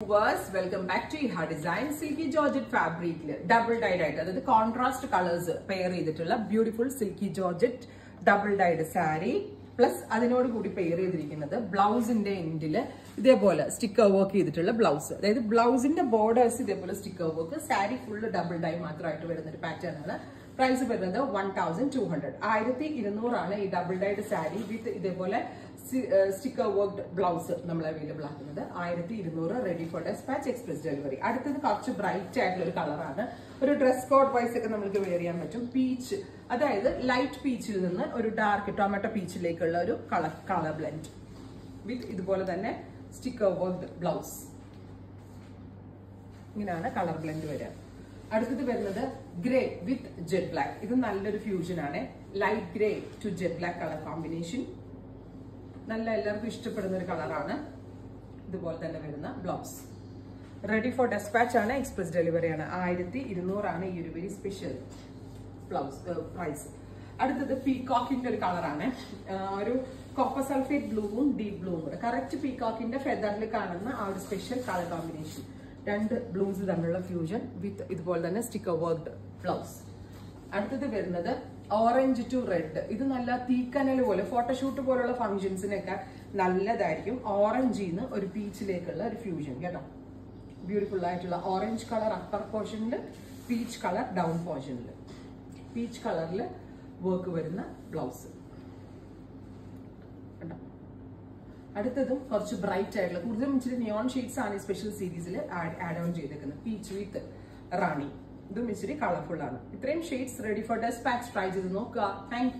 Verse welcome back to ഹാ design silky georgette ഫാബ്രിക്കിൽ double dyed ആയിട്ട് അതായത് കോൺട്രാസ്റ്റ് കളേഴ്സ് പെയർ ചെയ്തിട്ടുള്ള beautiful silky georgette double dyed sari plus അതിനോട് കൂടി പെയർ ചെയ്തിരിക്കുന്നത് ബ്ലൗസിന്റെ എൻഡിൽ ഇതേപോലെ സ്റ്റിക്കർ വർക്ക് ചെയ്തിട്ടുള്ള ബ്ലൗസ് അതായത് ബ്ലൗസിന്റെ ബോർഡേഴ്സ് ഇതേപോലെ sticker work sari full double dye മാത്രമായിട്ട് വരുന്ന ഒരു പാറ്റേൺ ആണ്. പ്രൈസ് വരുന്നത് വൺ തൗസൻഡ് ടു ഹൺഡ്രഡ് ആയിരത്തി ഇരുന്നൂറാണ് ഈ ഡബിൾ ഡൈഡ് സാരി വിത്ത് ഇതേപോലെ സ്റ്റിക്കർ വർക്ക്ഡ് ബ്ലൗസ് നമ്മൾ അവൈലബിൾ ആക്കുന്നത്. ആയിരത്തി ഇരുന്നൂറ് ready for dispatch express delivery അടുത്തത് കുറച്ച് ബ്രൈറ്റ് ആയിട്ടുള്ള ഒരു കളറാണ് ഒരു ഡ്രസ് കോഡ് വൈസ് ഒക്കെ നമുക്ക് വെയർ ചെയ്യാൻ പറ്റും. പീച്ച് അതായത് ലൈറ്റ് പീച്ചിൽ നിന്ന് ഒരു ഡാർക്ക് ടൊമാറ്റോ പീച്ചിലേക്കുള്ള ഒരു കളർ കളർ ബ്ലെൻഡ് വിത്ത് ഇതുപോലെ തന്നെ സ്റ്റിക്കർ വർക്ക്ഡ് ബ്ലൗസ് ഇങ്ങനെയാണ് കളർ ബ്ലെൻഡ് വരിക. അടുത്തത് വരുന്നത് ഗ്രേ വിത്ത് ജെറ്റ് ബ്ലാക്ക്. ഇത് നല്ലൊരു ഫ്യൂഷൻ ആണ്. Light grey to jet black colour combination നല്ല എല്ലാവർക്കും ഇഷ്ടപ്പെടുന്ന ഒരു കളറാണ് ഇതുപോലെ തന്നെ വരുന്ന ബ്ലൗസ് റെഡി ഫോർ ഡെസ്പാച്ച് ആണ് എക്സ്പ്രസ് ഡെലിവറി ആണ്. ആയിരത്തി ഇരുന്നൂറാണ് ഈ ഒരു വെരി സ്പെഷ്യൽ ബ്ലൗസ് പ്രൈസ് അടുത്തത് പീകോക്കിന്റെ ഒരു കളറാണ് ഒരു കോപ്പർ സൾഫേറ്റ് ബ്ലൂവും ഡീപ് ബ്ലൂവും കൂടെ. കറക്റ്റ് പീകോക്കിന്റെ ഫെദറിൽ കാണുന്ന ആ ഒരു സ്പെഷ്യൽ കളർ കോമ്പിനേഷൻ രണ്ട് ബ്ലൂസ് തമ്മിലുള്ള ഫ്യൂഷൻ വിത്ത് ഇതുപോലെ തന്നെ സ്റ്റിക്കർ വർക്ക്ഡ് ബ്ലൗസ് അടുത്തത് വരുന്നത് ഓറഞ്ച് ടു റെഡ് ഇത് നല്ല തീക്കനൽ പോലെ ഫോട്ടോഷൂട്ട് പോലുള്ള ഫംഗ്ഷൻസിനൊക്കെ നല്ലതായിരിക്കും ഓറഞ്ചിൽ നിന്ന് ഒരു പീച്ചിലേക്കുള്ള ഒരു ഫ്യൂഷൻ കേട്ടോ? ബ്യൂട്ടിഫുൾ ആയിട്ടുള്ള ഓറഞ്ച് കളർ അപ്പർ പോർഷനിൽ പീച്ച് കളർ ഡൗൺ പോർഷനിൽ പീച്ച് കളറിൽ വർക്ക് വരുന്ന ബ്ലൗസ് കണ്ടോ അടുത്തതും കുറച്ച് ബ്രൈറ്റ് ആയിട്ടുള്ള കൂടുതലും ഇച്ചിരി നിയോൺ ഷെയ്ഡ്സ് ആണ് ഈ സ്പെഷ്യൽ സീരീസിൽ ആഡ് ഓൺ ചെയ്തേക്കുന്നത്. Peach with rani. ഇതും ഇച്ചിരി കളർഫുൾ ആണ്. ഇത്രയും shades ready for dispatch try ചെയ്ത് നോക്കുക. താങ്ക്